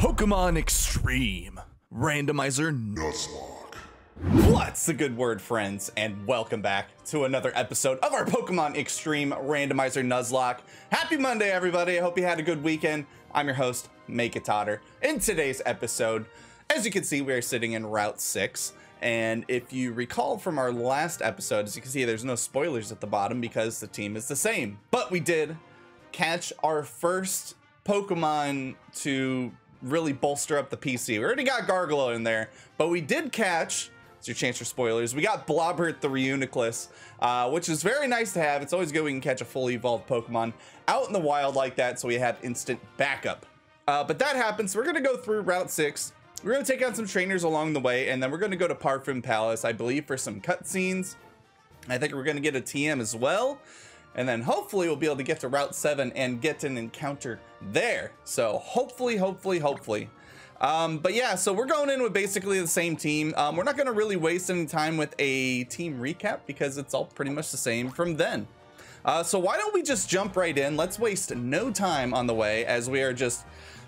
Pokemon Extreme Randomizer Nuzlocke. What's a good word, friends? And welcome back to another episode of our Pokemon Extreme Randomizer Nuzlocke. Happy Monday, everybody. I hope you had a good weekend. I'm your host, Make It Totter. In today's episode, as you can see, we are sitting in Route 6. And if you recall from our last episode, as you can see, there's no spoilers at the bottom because the team is the same. But we did catch our first Pokemon to really bolster up the PC. We already got Gargalo in there, but we did catch, it's your chance for spoilers, we got Blobbert the Reuniclus, uh, which is very nice to have. It's always good we can catch a fully evolved Pokemon out in the wild like that so we have instant backup. Uh, but that happens, so we're gonna go through Route 6, we're gonna take out some trainers along the way, and then we're gonna go to Parfum Palace, I believe, for some cutscenes. I think we're gonna get a TM as well. And then hopefully we'll be able to get to Route 7 and get an encounter there. So hopefully, hopefully, hopefully. Um, but yeah, so we're going in with basically the same team. Um, we're not going to really waste any time with a team recap because it's all pretty much the same from then. Uh, so why don't we just jump right in? Let's waste no time on the way as we are just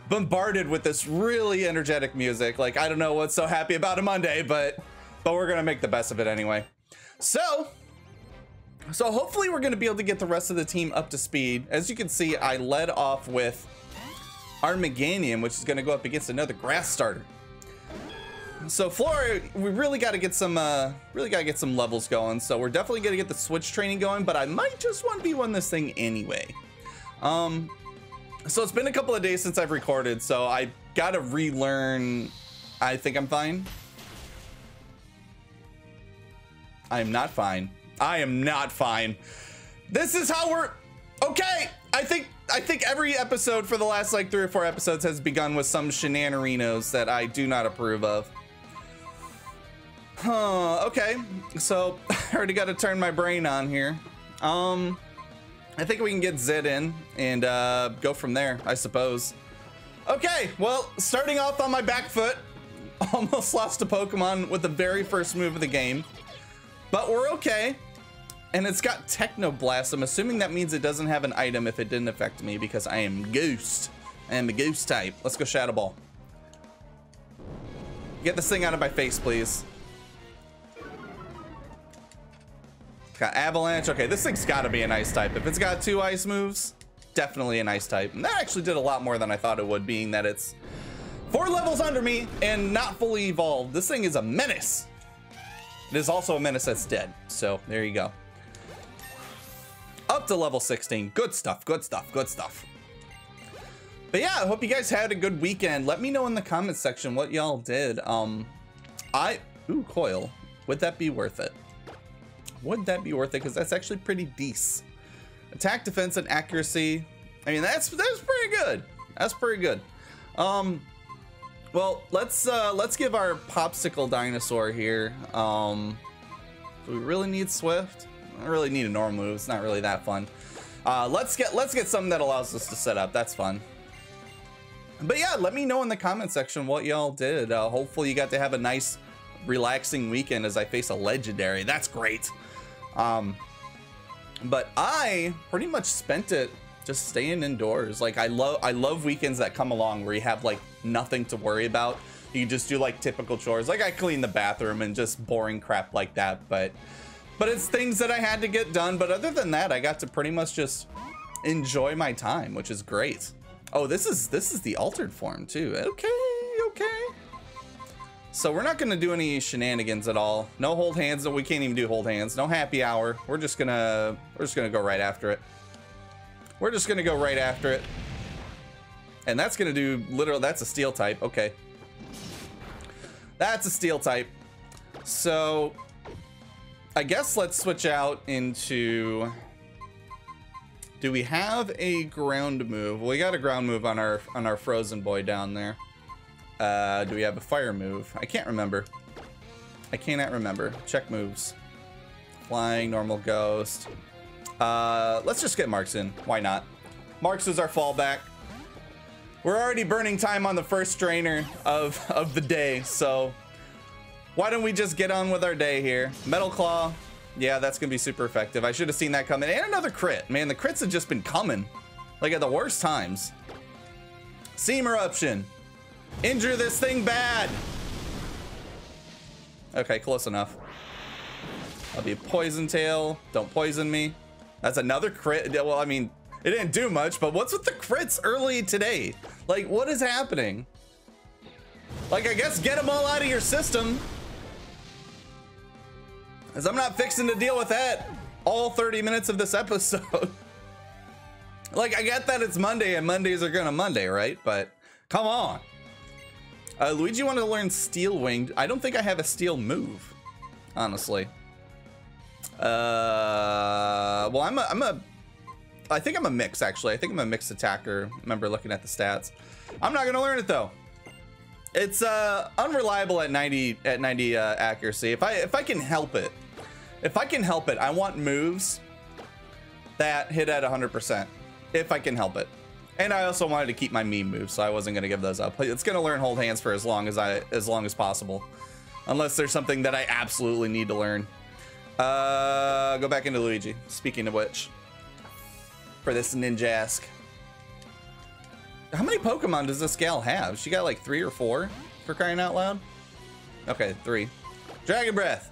bombarded with this really energetic music. Like, I don't know what's so happy about a Monday, but, but we're going to make the best of it anyway. So so hopefully we're going to be able to get the rest of the team up to speed. As you can see, I led off with our Meganium, which is going to go up against another grass starter. So Flora, we really got to get some, uh, really got to get some levels going. So we're definitely going to get the switch training going, but I might just want to B1 this thing anyway. Um, so it's been a couple of days since I've recorded, so I got to relearn. I think I'm fine. I am not fine. I am not fine. This is how we're okay. I think I think every episode for the last like three or four episodes has begun with some shenanigans that I do not approve of. Huh, okay. So I already got to turn my brain on here. Um I think we can get Zed in and uh, go from there, I suppose. Okay, well, starting off on my back foot, almost lost a Pokemon with the very first move of the game. But we're okay. And it's got Techno Blast. I'm assuming that means it doesn't have an item if it didn't affect me because I am Ghost. I am a Ghost type. Let's go Shadow Ball. Get this thing out of my face, please. Got Avalanche. Okay, this thing's got to be an ice type. If it's got two ice moves, definitely an ice type. And that actually did a lot more than I thought it would, being that it's four levels under me and not fully evolved. This thing is a menace. It is also a menace that's dead. So there you go. Up to level 16. Good stuff, good stuff, good stuff. But yeah, I hope you guys had a good weekend. Let me know in the comments section what y'all did. Um, I, ooh, coil. Would that be worth it? Would that be worth it? Because that's actually pretty decent. Attack, defense, and accuracy. I mean, that's that's pretty good. That's pretty good. Um, well, let's uh, let's give our popsicle dinosaur here. Um, do we really need Swift? I really need a normal move. It's not really that fun. Uh, let's get let's get something that allows us to set up. That's fun. But yeah, let me know in the comment section what y'all did. Uh, hopefully you got to have a nice, relaxing weekend as I face a legendary. That's great. Um, but I pretty much spent it just staying indoors. Like I love I love weekends that come along where you have like nothing to worry about. You just do like typical chores. Like I clean the bathroom and just boring crap like that. But but it's things that I had to get done. But other than that, I got to pretty much just enjoy my time, which is great. Oh, this is this is the altered form too. Okay, okay. So we're not gonna do any shenanigans at all. No hold hands. No, we can't even do hold hands. No happy hour. We're just gonna we're just gonna go right after it. We're just gonna go right after it. And that's gonna do literal, that's a steel type, okay. That's a steel type. So, I guess let's switch out into, do we have a ground move? Well, we got a ground move on our, on our frozen boy down there. Uh, do we have a fire move? I can't remember. I cannot remember. Check moves. Flying, normal ghost. Uh, let's just get Marks in. Why not? Marks is our fallback. We're already burning time on the first trainer of, of the day, so why don't we just get on with our day here? Metal Claw. Yeah, that's going to be super effective. I should have seen that coming. And another crit. Man, the crits have just been coming. Like at the worst times. Steam Eruption. Injure this thing bad. Okay, close enough. I'll be a poison tail. Don't poison me. That's another crit. Well, I mean, it didn't do much, but what's with the crits early today? Like, what is happening? Like, I guess get them all out of your system. As I'm not fixing to deal with that all 30 minutes of this episode. like, I get that it's Monday and Mondays are gonna Monday, right? But come on. Uh, Luigi wanted to learn Steel Winged. I don't think I have a Steel move, honestly. Uh, well, I'm a, I'm a, I think I'm a mix actually. I think I'm a mixed attacker. Remember looking at the stats. I'm not gonna learn it though. It's uh unreliable at 90 at 90 uh, accuracy. If I if I can help it, if I can help it, I want moves that hit at 100% if I can help it. And I also wanted to keep my meme moves, so I wasn't gonna give those up. It's gonna learn hold hands for as long as I as long as possible, unless there's something that I absolutely need to learn. Uh, go back into Luigi. Speaking of which, for this Ninjask. How many Pokemon does this gal have? She got like three or four for crying out loud? Okay, three. Dragon Breath.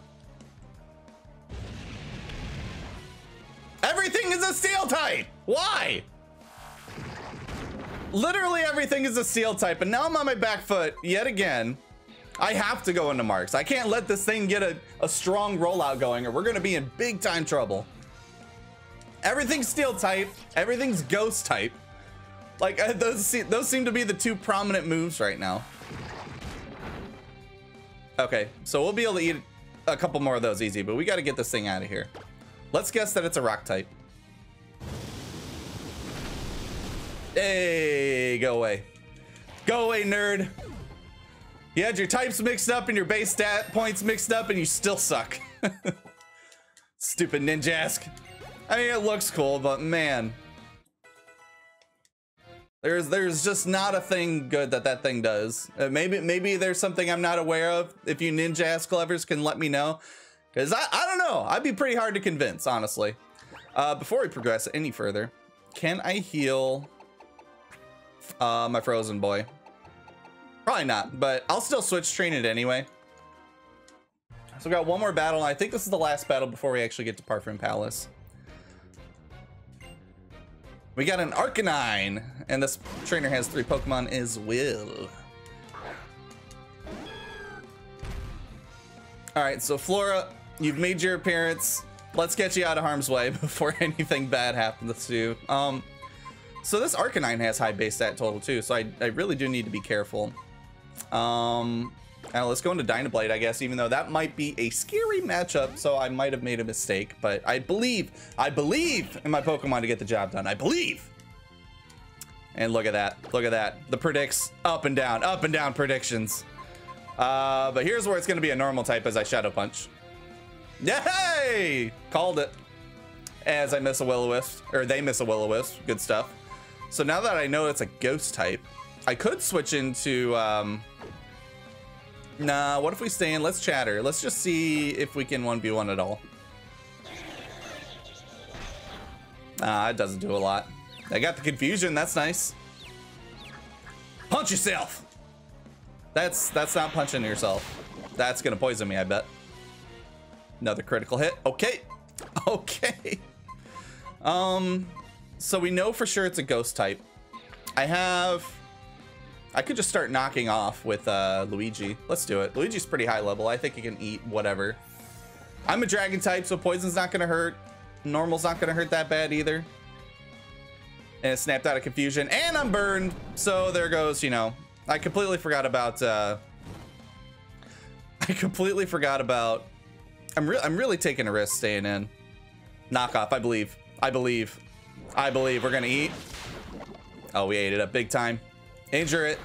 Everything is a steel type. Why? Literally everything is a steel type, and now I'm on my back foot yet again. I have to go into marks. I can't let this thing get a, a strong rollout going or we're gonna be in big time trouble. Everything's steel type, everything's ghost type. Like uh, those, those seem to be the two prominent moves right now. Okay, so we'll be able to eat a couple more of those easy, but we gotta get this thing out of here. Let's guess that it's a rock type. Hey, go away. Go away, nerd. You had your types mixed up and your base stat points mixed up and you still suck. Stupid Ninjask. I mean, it looks cool, but man. There's there's just not a thing good that that thing does. Uh, maybe maybe there's something I'm not aware of. If you Ninjask lovers can let me know. Because I, I don't know. I'd be pretty hard to convince, honestly. Uh, before we progress any further, can I heal uh, my frozen boy? Probably not, but I'll still switch train it anyway. So we got one more battle, I think this is the last battle before we actually get to Parfum Palace. We got an Arcanine, and this trainer has three Pokemon as well. All right, so Flora, you've made your appearance. Let's get you out of harm's way before anything bad happens to you. Um, so this Arcanine has high base stat total too, so I, I really do need to be careful. Um, now let's go into Dynablade, I guess, even though that might be a scary matchup, so I might have made a mistake, but I believe, I believe in my Pokemon to get the job done. I believe. And look at that. Look at that. The predicts up and down, up and down predictions. Uh, but here's where it's going to be a normal type as I Shadow Punch. Yay! Called it. As I miss a Will-O-Wisp, or they miss a Will-O-Wisp. Good stuff. So now that I know it's a ghost type, I could switch into, um, nah, what if we stay in? Let's chatter. Let's just see if we can 1v1 at all. Ah, it doesn't do a lot. I got the confusion, that's nice. Punch yourself! That's, that's not punching yourself. That's gonna poison me, I bet. Another critical hit, okay. Okay. Um, so we know for sure it's a ghost type. I have I could just start knocking off with uh, Luigi. Let's do it. Luigi's pretty high level. I think he can eat whatever. I'm a dragon type, so poison's not gonna hurt. Normal's not gonna hurt that bad either. And it snapped out of confusion, and I'm burned. So there goes, you know. I completely forgot about. Uh, I completely forgot about. I'm really, I'm really taking a risk staying in. Knockoff, I believe. I believe. I believe we're gonna eat. Oh, we ate it up big time. Injure it.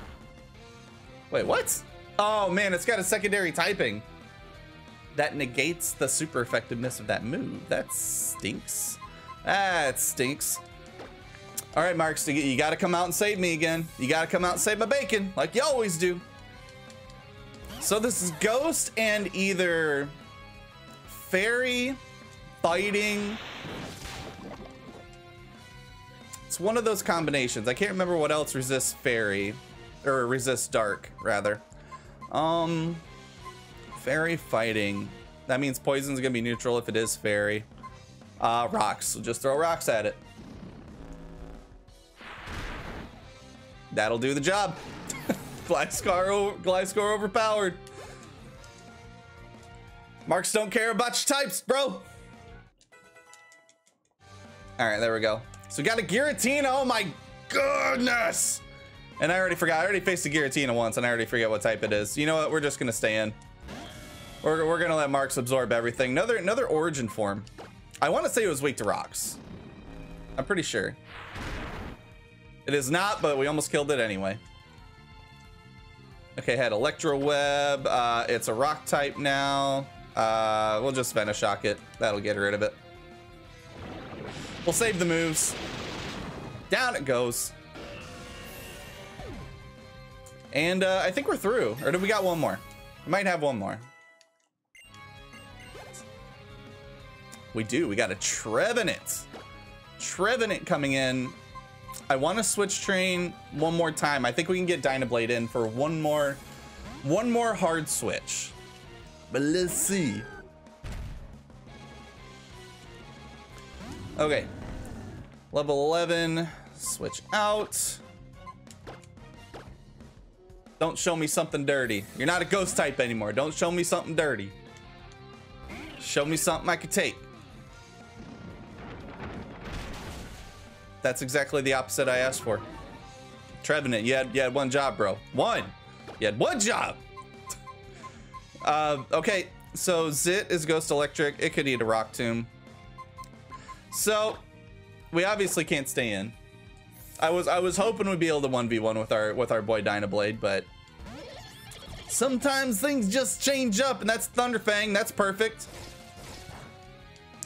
Wait, what? Oh man, it's got a secondary typing. That negates the super effectiveness of that move. That stinks. That stinks. All right, Marks, you gotta come out and save me again. You gotta come out and save my bacon, like you always do. So this is Ghost and either Fairy, Fighting. It's one of those combinations. I can't remember what else resists Fairy. or resist dark rather. Um, fairy fighting. That means poison's gonna be neutral if it is fairy. Uh, rocks. Just throw rocks at it. That'll do the job. Gliscor, Gliscor overpowered. Marks don't care about your types, bro. All right, there we go. So we got a Giratina. Oh my goodness. And I already forgot. I already faced a Giratina once, and I already forget what type it is. You know what? We're just gonna stay in. We're, we're gonna let Marks absorb everything. Another another origin form. I want to say it was weak to rocks. I'm pretty sure. It is not, but we almost killed it anyway. Okay, had Electro Web. Uh, it's a rock type now. Uh, we'll just Venoshock it. That'll get rid of it. We'll save the moves. Down it goes. And uh, I think we're through. Or do we got one more? We might have one more. We do. We got a Trevenant. Trevenant coming in. I want to switch train one more time. I think we can get Dynablade in for one more, one more hard switch. But let's see. Okay. Level 11. Switch out. Don't show me something dirty. You're not a ghost type anymore. Don't show me something dirty. Show me something I could take. That's exactly the opposite I asked for. Trevenant, you had, you had one job, bro. One. You had one job. uh, okay, so Zit is Ghost Electric. It could eat a Rock Tomb. So, we obviously can't stay in. I was I was hoping we'd be able to 1v1 with our with our boy Dynablade, but sometimes things just change up, and that's Thunderfang. That's perfect.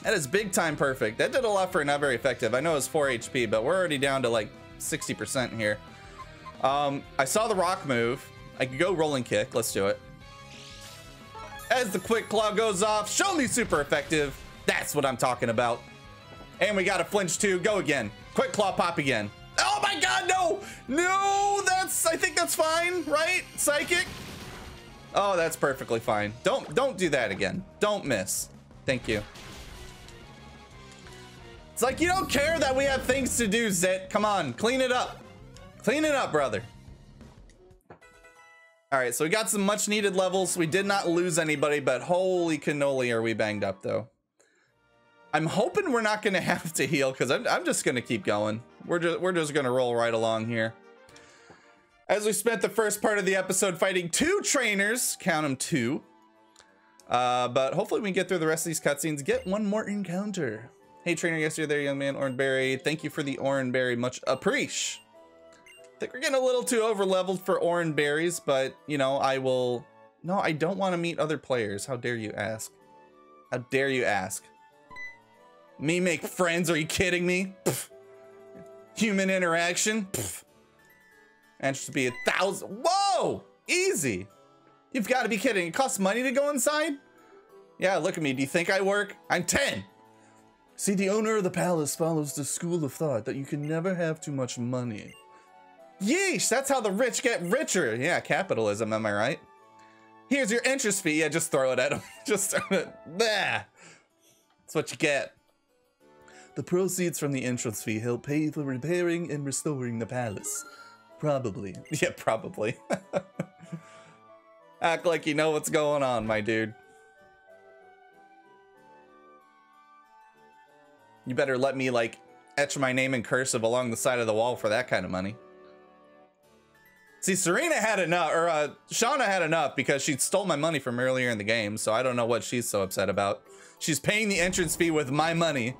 That is big time perfect. That did a lot for not very effective. I know it's 4 HP, but we're already down to like 60% here. Um, I saw the rock move. I could go rolling kick. Let's do it. As the quick claw goes off, show me super effective. That's what I'm talking about. And we got a flinch too. Go again. Quick claw pop again. Oh my god, no! No, that's I think that's fine, right? Psychic? Oh, that's perfectly fine. Don't don't do that again. Don't miss. Thank you. It's like you don't care that we have things to do, Zit. Come on, clean it up. Clean it up, brother. All right, so we got some much needed levels. We did not lose anybody, but holy cannoli are we banged up though. I'm hoping we're not gonna have to heal because I'm, I'm just gonna keep going. We're just we're just gonna roll right along here. As we spent the first part of the episode fighting two trainers, count them two. Uh, but hopefully we can get through the rest of these cutscenes, get one more encounter. Hey trainer, yes you're there, young man, Oranberry. Thank you for the Oranberry, much appreciate. I think we're getting a little too over leveled for Oranberries, but you know, I will. No, I don't want to meet other players. How dare you ask? How dare you ask? Me make friends? Are you kidding me? Human interaction? Pff. And should be a thousand. Whoa! Easy. You've got to be kidding. It costs money to go inside? Yeah, look at me. Do you think I work? I'm 10. See, the owner of the palace follows the school of thought that you can never have too much money. Yeesh, that's how the rich get richer. Yeah, capitalism, am I right? Here's your interest fee. Yeah, just throw it at him. just throw it. There. That's what you get. The proceeds from the entrance fee help pay for repairing and restoring the palace. Probably. Yeah, probably. Act like you know what's going on, my dude. You better let me, like, etch my name in cursive along the side of the wall for that kind of money. See, Serena had enough, or uh, Shauna had enough because she stole my money from earlier in the game, so I don't know what she's so upset about. She's paying the entrance fee with my money.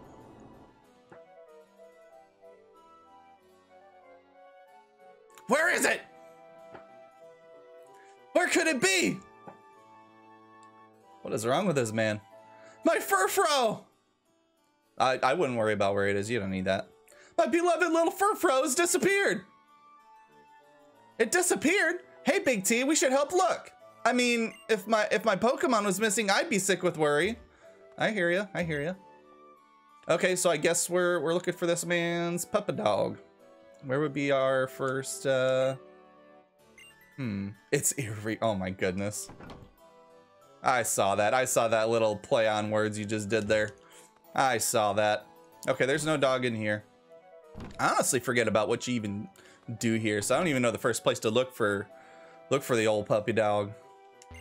It be? What is wrong with this man? My Furfrou! I, I wouldn't worry about where it is. You don't need that. My beloved little Furfrou has disappeared. It disappeared? Hey, Big T, we should help look. I mean, if my if my Pokemon was missing, I'd be sick with worry. I hear you. I hear you. Okay, so I guess we're we're looking for this man's puppy dog. Where would be our first uh Hmm. It's eerie. Oh my goodness. I saw that. I saw that little play on words you just did there. I saw that. Okay, there's no dog in here. I honestly forget about what you even do here, so I don't even know the first place to look for look for the old puppy dog.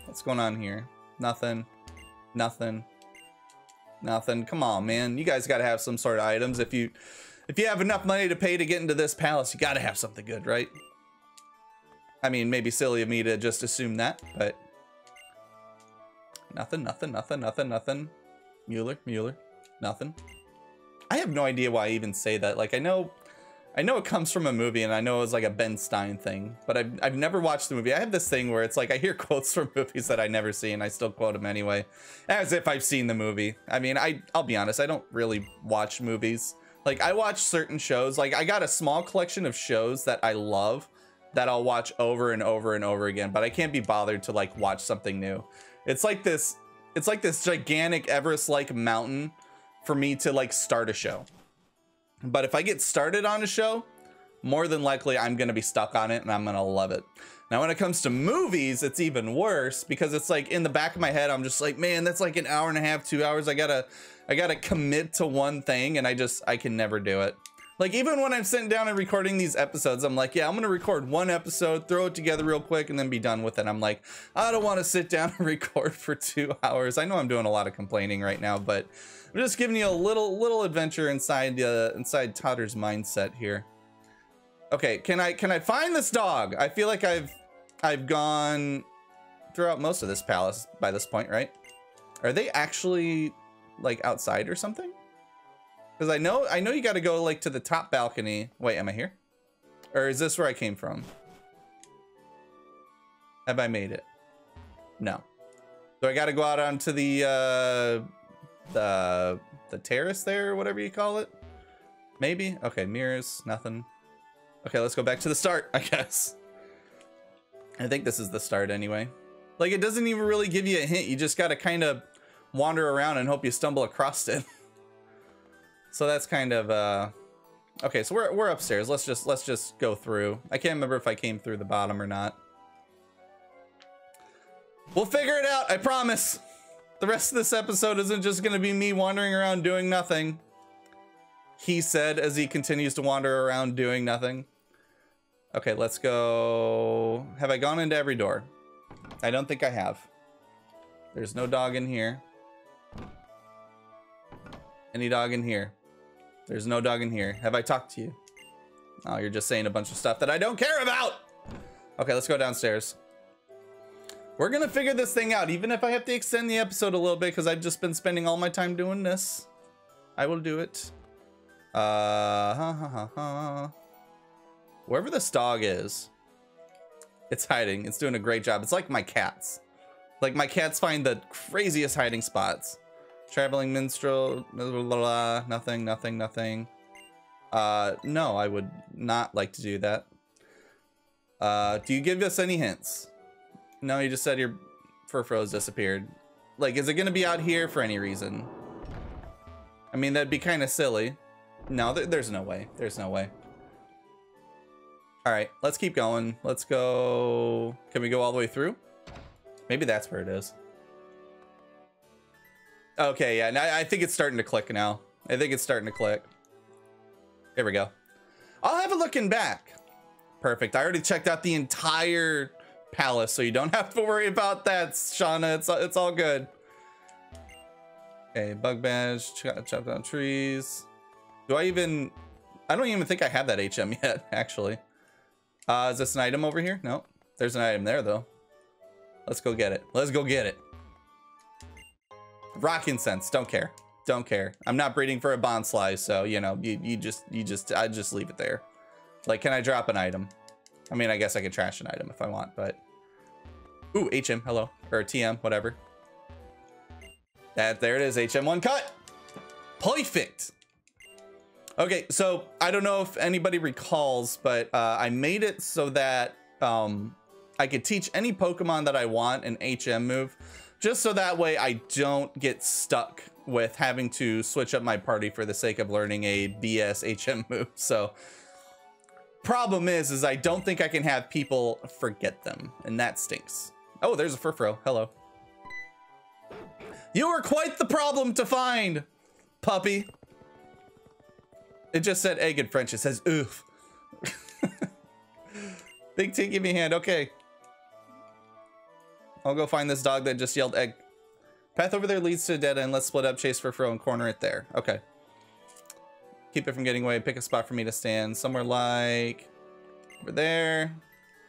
What's going on here? Nothing. Nothing. Nothing. Come on, man. You guys got to have some sort of items. If you if you have enough money to pay to get into this palace, you got to have something good, right? I mean, maybe silly of me to just assume that, but nothing, nothing, nothing, nothing, nothing. Bueller, Bueller, nothing. I have no idea why I even say that. Like, I know, I know it comes from a movie, and I know it was like a Ben Stein thing, but I've I've never watched the movie. I have this thing where it's like I hear quotes from movies that I never see, and I still quote them anyway, as if I've seen the movie. I mean, I I'll be honest, I don't really watch movies. Like, I watch certain shows. Like, I got a small collection of shows that I love that I'll watch over and over and over again, but I can't be bothered to like watch something new. It's like this it's like this gigantic Everest-like mountain for me to like start a show. But if I get started on a show, more than likely I'm going to be stuck on it and I'm going to love it. Now when it comes to movies, it's even worse because it's like in the back of my head I'm just like, man, that's like an hour and a half, 2 hours. I got to I got to commit to one thing and I just I can never do it. Like even when I'm sitting down and recording these episodes, I'm like, yeah, I'm gonna record one episode, throw it together real quick, and then be done with it. I'm like, I don't want to sit down and record for two hours. I know I'm doing a lot of complaining right now, but I'm just giving you a little little adventure inside uh, inside Totter's mindset here. Okay, can I can I find this dog? I feel like I've I've gone throughout most of this palace by this point, right? Are they actually like outside or something? Because I know I know you got to go like to the top balcony. Wait, am I here? Or is this where I came from? Have I made it? No. So I got to go out onto the uh, the the terrace there, or whatever you call it. Maybe. Okay, mirrors, nothing. Okay, let's go back to the start, I guess. I think this is the start anyway. Like it doesn't even really give you a hint. You just got to kind of wander around and hope you stumble across it. So that's kind of uh Okay, so we're we're upstairs. Let's just let's just go through. I can't remember if I came through the bottom or not. We'll figure it out, I promise. The rest of this episode isn't just going to be me wandering around doing nothing. He said as he continues to wander around doing nothing. Okay, let's go. Have I gone into every door? I don't think I have. There's no dog in here. Any dog in here? There's no dog in here. Have I talked to you? Oh, you're just saying a bunch of stuff that I don't care about. Okay, let's go downstairs. We're gonna figure this thing out, even if I have to extend the episode a little bit because I've just been spending all my time doing this. I will do it. Uh, ha, ha, ha, ha. Wherever this dog is, it's hiding. It's doing a great job. It's like my cats. Like my cats find the craziest hiding spots. Traveling minstrel, blah, blah, blah, nothing, nothing, nothing. Uh, no, I would not like to do that. Uh, do you give us any hints? No, you just said your Furfrou's disappeared. Like, is it gonna be out here for any reason? I mean, that'd be kind of silly. No, th there's no way. There's no way. All right, let's keep going. Let's go. Can we go all the way through? Maybe that's where it is. Okay, yeah, I, I think it's starting to click now. I think it's starting to click. Here we go. I'll have a look in back. Perfect. I already checked out the entire palace, so you don't have to worry about that, Shauna. It's, it's all good. Okay, bug badge, chop, chop down trees. Do I even... I don't even think I have that HM yet, actually. Uh, is this an item over here? No. There's an item there, though. Let's go get it. Let's go get it. Rock incense. Don't care. Don't care. I'm not breeding for a bonsly, so you know, you, you just you just I just leave it there. Like, can I drop an item? I mean, I guess I could trash an item if I want, but ooh, HM, hello, or TM, whatever. That there it is, HM1 cut. Perfect. Okay, so I don't know if anybody recalls, but uh, I made it so that um, I could teach any Pokemon that I want an HM move just so that way I don't get stuck with having to switch up my party for the sake of learning a BS HM move. So Problem is, is I don't think I can have people forget them, and that stinks. Oh, there's a Furfrou. Hello. You are quite the problem to find, puppy. It just said egg in French. It says oof. Big T, give me a hand. Okay. I'll go find this dog that just yelled egg. Path over there leads to a dead end. Let's split up, chase Furfrou, and corner it there. Okay. Keep it from getting away. Pick a spot for me to stand. Somewhere like over there.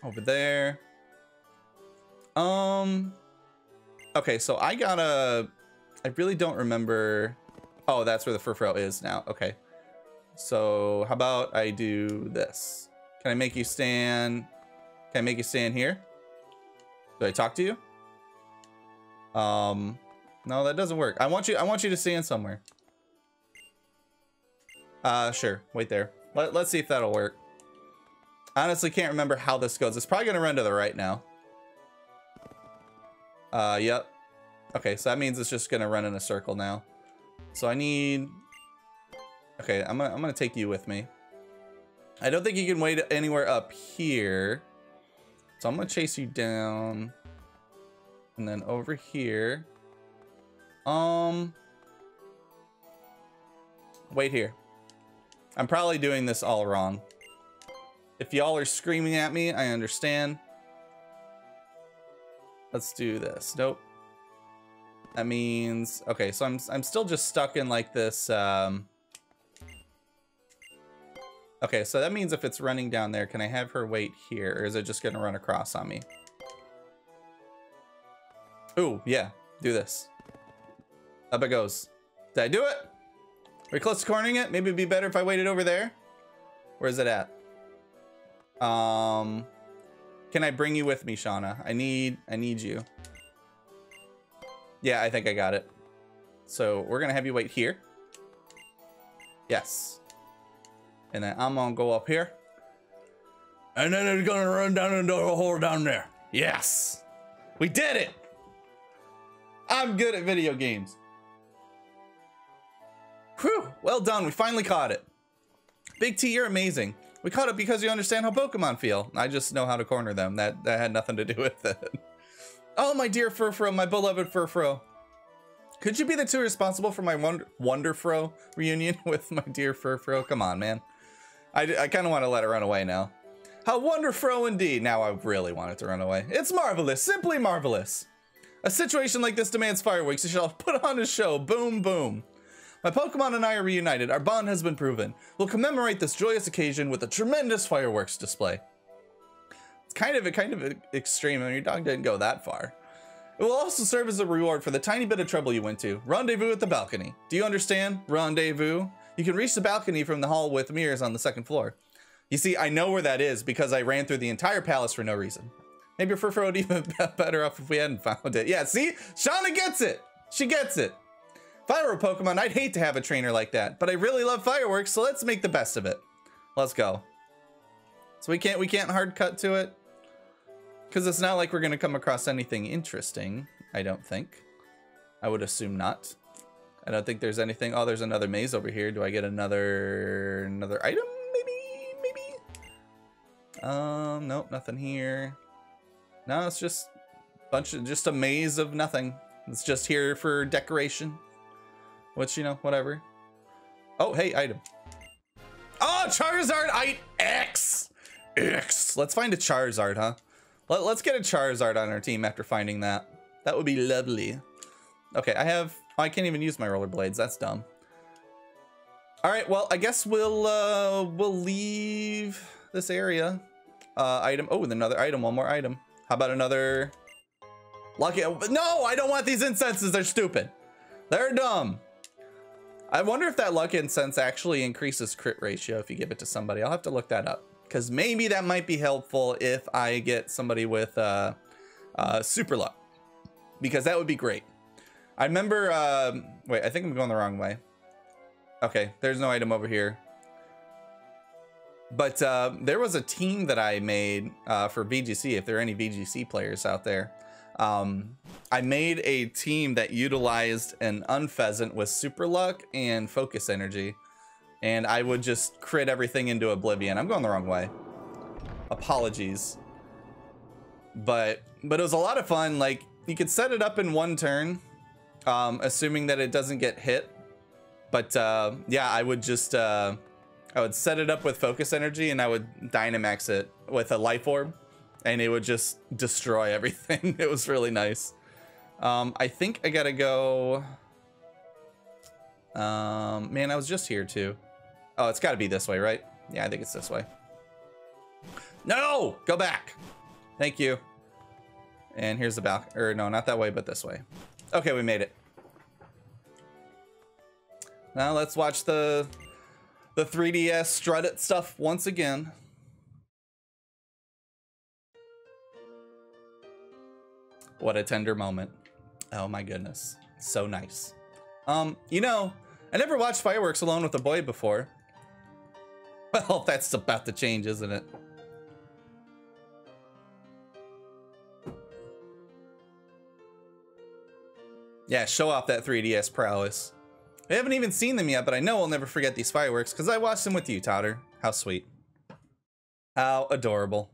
Over there. Um. Okay, so I gotta. I really don't remember. Oh, that's where the Furfrou is now. Okay. So how about I do this? Can I make you stand? Can I make you stand here? Do I talk to you? Um, no, that doesn't work. I want you. I want you to stand somewhere. Uh, sure. Wait there. Let, let's see if that'll work. Honestly can't remember how this goes. It's probably gonna run to the right now. Uh, yep. Okay, so that means it's just gonna run in a circle now. So I need. Okay, I'm gonna I'm gonna take you with me. I don't think you can wait anywhere up here. So I'm gonna chase you down. And then over here. Um wait here. I'm probably doing this all wrong. If y'all are screaming at me, I understand. Let's do this. Nope. That means okay, so I'm I'm still just stuck in like this um Okay, so that means if it's running down there, can I have her wait here, or is it just gonna run across on me? Ooh, yeah, do this. Up it goes. Did I do it? We're we close to cornering it? Maybe it'd be better if I waited over there. Where is it at? Um, can I bring you with me, Shauna? I need, I need you. Yeah, I think I got it. So we're gonna have you wait here. Yes. And then I'm gonna go up here. And then it's gonna run down into a hole down there. Yes. We did it. I'm good at video games. Whew, well done. We finally caught it. Big T, you're amazing. We caught it because you understand how Pokemon feel. I just know how to corner them. That that had nothing to do with it. Oh, my dear Furfrou, my beloved Furfrou. Could you be the two responsible for my Wonder Wonderfro reunion with my dear Furfrou? Come on, man. I, I kind of want to let it run away now. How wonderful indeed. Now I really want it to run away. It's marvelous, simply marvelous. A situation like this demands fireworks. You shall put on a show. Boom, boom. My Pokemon and I are reunited. Our bond has been proven. We'll commemorate this joyous occasion with a tremendous fireworks display. It's kind of a kind of extreme. I mean, your dog didn't go that far. It will also serve as a reward for the tiny bit of trouble you went to. Rendezvous at the balcony. Do you understand? Rendezvous. You can reach the balcony from the hall with mirrors on the second floor. You see, I know where that is because I ran through the entire palace for no reason. Maybe Furfrou would even better off if we hadn't found it. Yeah, see? Shauna gets it! She gets it! If I were a Pokemon, I'd hate to have a trainer like that, but I really love fireworks, so let's make the best of it. Let's go. So we can't we can't hard cut to it? Because it's not like we're gonna come across anything interesting, I don't think. I would assume not. I don't think there's anything. Oh, there's another maze over here. Do I get another another item? Maybe, maybe. Um, nope, nothing here. No, it's just a bunch of just a maze of nothing. It's just here for decoration. Which you know, whatever. Oh, hey, item. Oh, Charizardite X X. Let's find a Charizard, huh? Let, let's get a Charizard on our team after finding that. That would be lovely. Okay, I have Oh, I can't even use my rollerblades. That's dumb. All right, well, I guess we'll uh, we'll leave this area. Uh, item. Oh, another item. One more item. How about another? Lucky. No, I don't want these incenses. They're stupid. They're dumb. I wonder if that luck incense actually increases crit ratio if you give it to somebody. I'll have to look that up because maybe that might be helpful if I get somebody with uh, uh, super luck because that would be great. I remember, um, wait, I think I'm going the wrong way. Okay, there's no item over here. But uh, there was a team that I made uh, for VGC, if there are any VGC players out there. Um, I made a team that utilized an Unfezant with super luck and focus energy. and I would just crit everything into oblivion. I'm going the wrong way. Apologies. But but it was a lot of fun. Like you could set it up in one turn, um, assuming that it doesn't get hit. But uh, yeah, I would just uh, I would set it up with focus energy and I would Dynamax it with a life orb and it would just destroy everything. it was really nice. Um, I think I gotta go. Um, man, I was just here too. Oh, it's gotta be this way, right? Yeah, I think it's this way. No, go back. Thank you. And here's the back, or no, not that way, but this way. Okay, we made it. Now let's watch the the 3DS strut it stuff once again. What a tender moment. Oh my goodness. So nice. Um, you know, I never watched fireworks alone with a boy before. Well, that's about to change, isn't it? Yeah, show off that 3DS prowess. I haven't even seen them yet, but I know I'll never forget these fireworks because I watched them with you, Totter. How sweet. How adorable.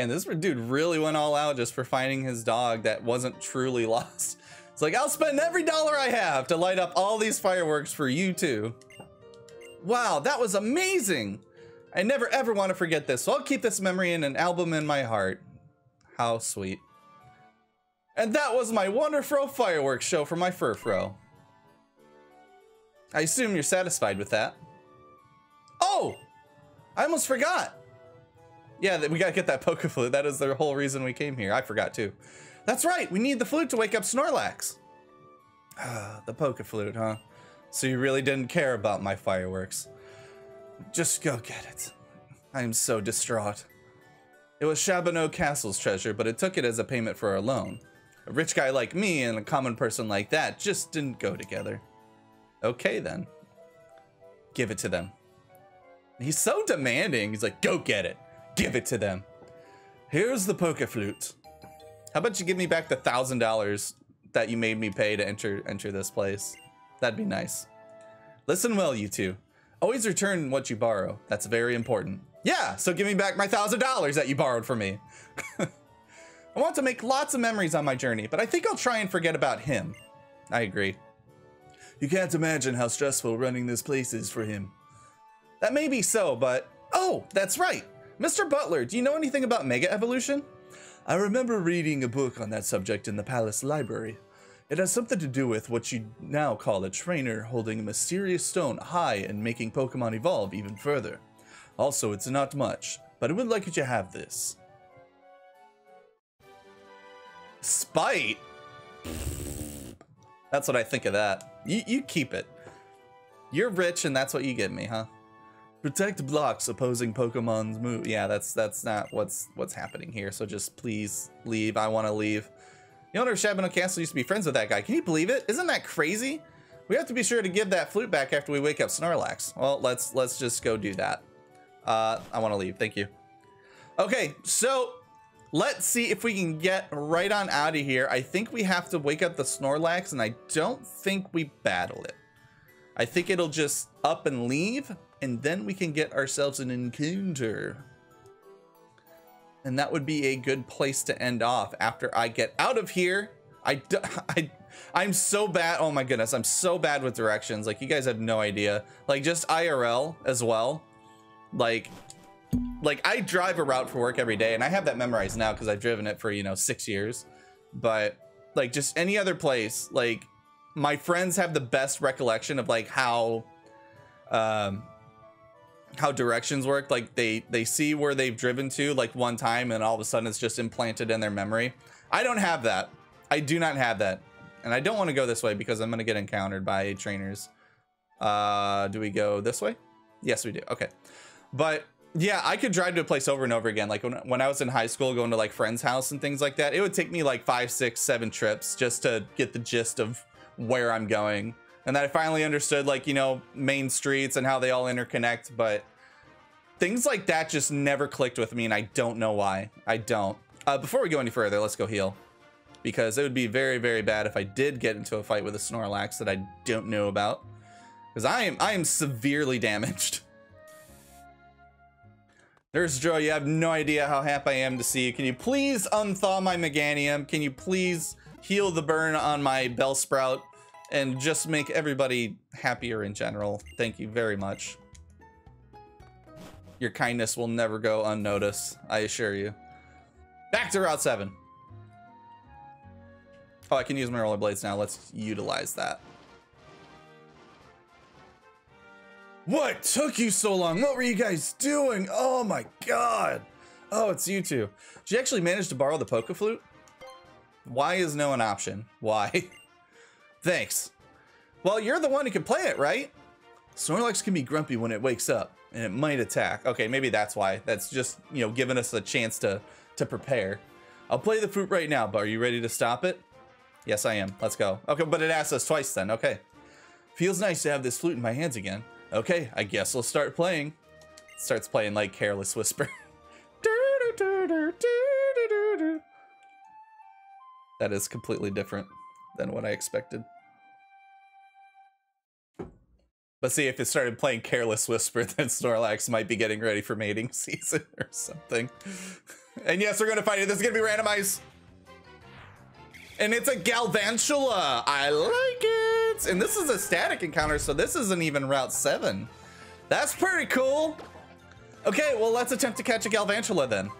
And this dude really went all out just for finding his dog that wasn't truly lost. It's like, I'll spend every dollar I have to light up all these fireworks for you too. Wow, that was amazing. I never ever want to forget this, so I'll keep this memory in an album in my heart. How sweet. And that was my wonderful fireworks show for my Furfrou. I assume you're satisfied with that. Oh! I almost forgot. Yeah, we gotta get that poke flute. That is the whole reason we came here. I forgot too. That's right, we need the flute to wake up Snorlax. Ah, the poke flute, huh? So you really didn't care about my fireworks. Just go get it. I am so distraught. It was Shabboneau Castle's treasure, but it took it as a payment for our loan. A rich guy like me and a common person like that just didn't go together. Okay then. Give it to them. He's so demanding. He's like, go get it. Give it to them. Here's the poke flute. How about you give me back the thousand dollars that you made me pay to enter enter this place? That'd be nice. Listen well, you two. Always return what you borrow. That's very important. Yeah, so give me back my thousand dollars that you borrowed from me. I want to make lots of memories on my journey, but I think I'll try and forget about him. I agree. You can't imagine how stressful running this place is for him. That may be so, but... Oh, that's right! Mr. Butler, do you know anything about Mega Evolution? I remember reading a book on that subject in the palace library. It has something to do with what you now call a trainer holding a mysterious stone high and making Pokemon evolve even further. Also, it's not much, but I would like you to have this. Spite? That's what I think of that. You, you keep it. You're rich and that's what you give me, huh? Protect blocks opposing Pokemon's move. Yeah, that's that's not what's what's happening here. So just please leave. I want to leave. The owner of Shabboneau Castle used to be friends with that guy. Can you believe it? Isn't that crazy? We have to be sure to give that flute back after we wake up Snorlax. Well, let's let's just go do that. Uh, I want to leave. Thank you. Okay, so let's see if we can get right on out of here. I think we have to wake up the Snorlax, and I don't think we battle it. I think it'll just up and leave, and then we can get ourselves an encounter. And that would be a good place to end off after I get out of here. I, I, I'm so bad. Oh my goodness. I'm so bad with directions. Like you guys have no idea. Like just IRL as well. Like, like I drive a route for work every day and I have that memorized now because I've driven it for, you know, six years. But like just any other place, like my friends have the best recollection of like how, um, how directions work like they they see where they've driven to like one time and all of a sudden it's just implanted in their memory. I don't have that. I do not have that. And i don't want to go this way because i'm going to get encountered by trainers. Uh do we go this way? Yes we do. Okay. But yeah i could drive to a place over and over again. Like when, when i was in high school going to like friends house and things like that it would take me like five six seven trips just to get the gist of where i'm going and that I finally understood like you know main streets and how they all interconnect, but things like that just never clicked with me, and I don't know why. I don't. Uh, before we go any further, let's go heal because it would be very very bad if I did get into a fight with a Snorlax that I don't know about because I am I am severely damaged. There's Joe. You have no idea how happy I am to see you. Can you please unthaw my Meganium? Can you please heal the burn on my Bellsprout and just make everybody happier in general? Thank you very much. Your kindness will never go unnoticed, I assure you. Back to Route 7. Oh, I can use my rollerblades now. Let's utilize that. What took you so long? What were you guys doing? Oh my god. Oh, it's you two. Did you actually manage to borrow the Poke Flute? Why is no an option? Why? Thanks. Well, you're the one who can play it, right? Snorlax can be grumpy when it wakes up, and it might attack. Okay, maybe that's why. That's just, you know, giving us a chance to, to prepare. I'll play the fruit right now, but are you ready to stop it? Yes, I am. Let's go. Okay, but it asked us twice then. Okay. Feels nice to have this flute in my hands again. Okay, I guess we'll start playing. Starts playing like Careless Whisper. that is completely different than what I expected. But see, if it started playing Careless Whisper, then Snorlax might be getting ready for mating season or something. and yes, we're gonna fight it. This is gonna be randomized. And it's a Galvantula. I like it. And this is a static encounter, so this isn't even Route 7. That's pretty cool. Okay, well, let's attempt to catch a Galvantula then.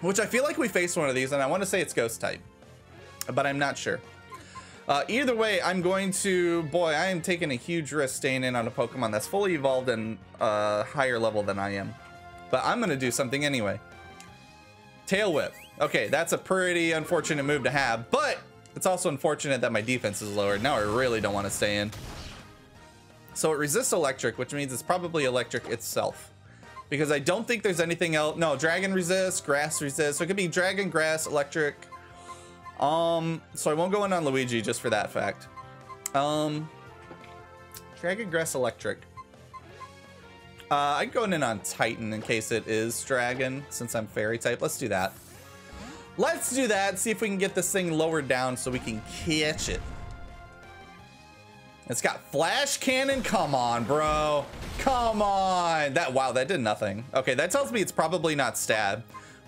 Which I feel like we faced one of these, and I want to say it's Ghost type. But I'm not sure. Uh, either way, I'm going to... Boy, I am taking a huge risk staying in on a Pokemon that's fully evolved and uh, higher level than I am. But I'm going to do something anyway. Tail Whip. Okay, that's a pretty unfortunate move to have, but it's also unfortunate that my defense is lowered. Now I really don't want to stay in. So it resists electric, which means it's probably electric itself. Because I don't think there's anything else. No, dragon resists, grass resists. So it could be dragon, grass, electric. Um, so I won't go in on Luigi just for that fact. Um, dragon, grass, electric. Uh, I'm going in on Titan in case it is dragon, since I'm fairy type. Let's do that. Let's do that, see if we can get this thing lowered down so we can catch it. It's got flash cannon. Come on, bro. Come on. That wow, that did nothing. Okay, that tells me it's probably not stab.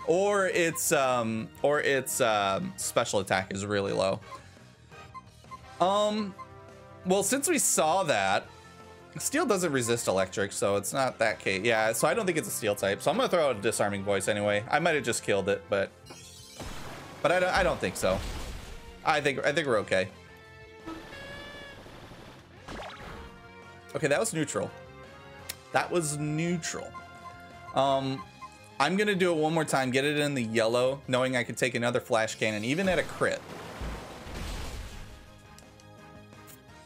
Or it's um or its um special attack is really low. Um well, since we saw that, steel doesn't resist electric, so it's not that case. Yeah, so I don't think it's a steel type. So I'm gonna throw out a disarming voice anyway. I might have just killed it, but but I don't, I don't think so. I think I think we're okay. Okay, that was neutral. That was neutral. Um, I'm gonna do it one more time, get it in the yellow, knowing I could take another flash cannon, even at a crit.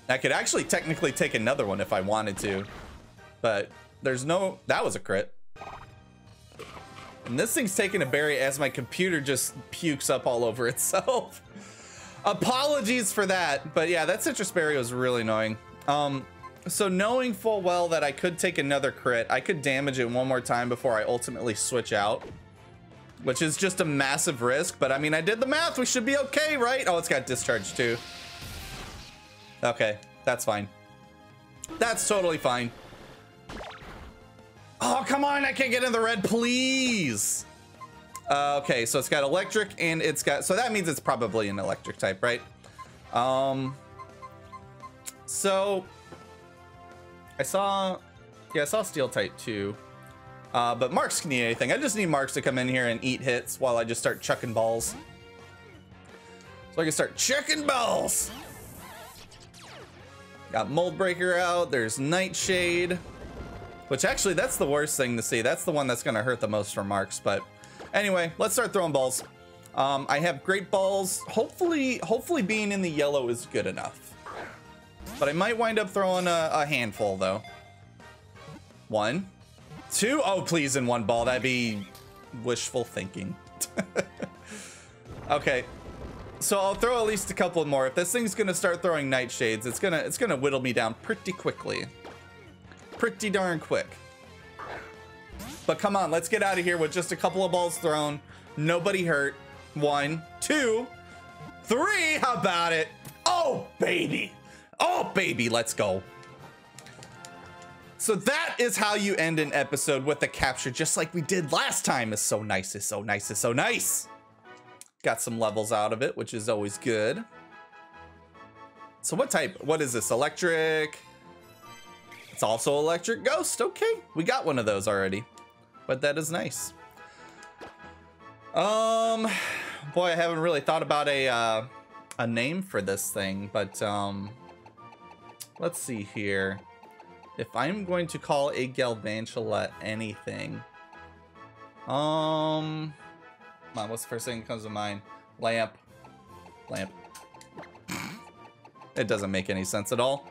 I could actually technically take another one if I wanted to, but there's no, that was a crit. And this thing's taking a berry as my computer just pukes up all over itself. Apologies for that, but yeah, that Sitrus Berry was really annoying. Um, so knowing full well that I could take another crit, I could damage it one more time before I ultimately switch out. Which is just a massive risk, but I mean, I did the math. We should be okay, right? Oh, it's got discharge too. Okay, that's fine. That's totally fine. Oh, come on, I can't get in the red, please. Uh, okay, so it's got electric and it's got, so that means it's probably an electric type, right? Um, so I saw, yeah, I saw steel type too. Uh, but Marks can eat anything. I just need Marks to come in here and eat hits while I just start chucking balls. So I can start chucking balls. Got Mold Breaker out. There's Nightshade. Which actually, that's the worst thing to see. That's the one that's going to hurt the most for Marks. But anyway, let's start throwing balls. Um, I have great balls. Hopefully, hopefully being in the yellow is good enough. But I might wind up throwing a, a handful, though. One. Two. Oh, please, in one ball. That'd be wishful thinking. okay. So I'll throw at least a couple more. If this thing's gonna start throwing nightshades, it's gonna it's gonna whittle me down pretty quickly. Pretty darn quick. But come on, let's get out of here with just a couple of balls thrown. Nobody hurt. One, two, three. How about it? Oh, baby. Oh, baby. Let's go. So that is how you end an episode with a capture, just like we did last time. It's so nice. It's so nice. It's so nice. Got some levels out of it, which is always good. So what type? What is this? Electric? It's also electric ghost. Okay, we got one of those already. But that is nice. Um, boy, I haven't really thought about a uh, a name for this thing, but um, let's see here. If I'm going to call a Galvantula anything, um, come on, what's the first thing that comes to mind? Lamp, lamp. it doesn't make any sense at all,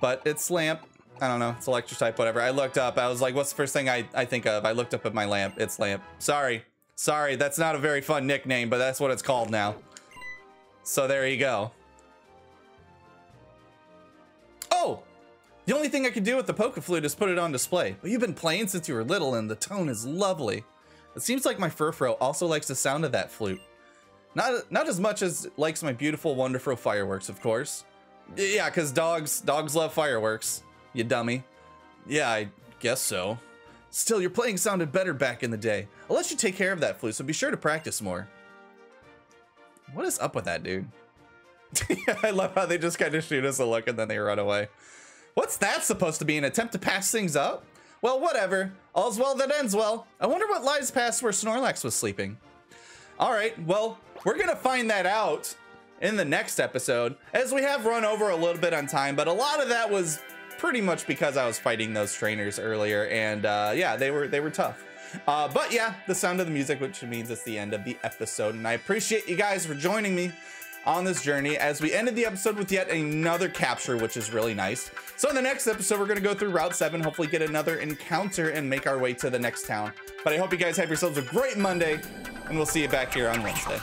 but it's lamp. I don't know. It's electric type, whatever. I looked up. I was like, what's the first thing I, I think of? I looked up at my lamp. It's lamp. Sorry. Sorry, that's not a very fun nickname, but that's what it's called now. So there you go. The only thing I could do with the Poke Flute is put it on display. But you've been playing since you were little and the tone is lovely. It seems like my Furfrou also likes the sound of that flute. Not, not as much as likes my beautiful, wonderful fireworks, of course. Yeah, because dogs, dogs love fireworks, you dummy. Yeah, I guess so. Still, your playing sounded better back in the day. I'll let you take care of that flute, so be sure to practice more. What is up with that dude? I love how they just kind of shoot us a look and then they run away. What's that supposed to be? An attempt to pass things up? Well, whatever. All's well that ends well. I wonder what lies past where Snorlax was sleeping. All right, well, we're gonna find that out in the next episode, as we have run over a little bit on time, but a lot of that was pretty much because I was fighting those trainers earlier, and uh, yeah, they were they were tough. Uh, but yeah, the sound of the music, which means it's the end of the episode, and I appreciate you guys for joining me on this journey as we ended the episode with yet another capture, which is really nice. So in the next episode, we're gonna go through Route 7, hopefully get another encounter and make our way to the next town. But I hope you guys have yourselves a great Monday, and we'll see you back here on Wednesday.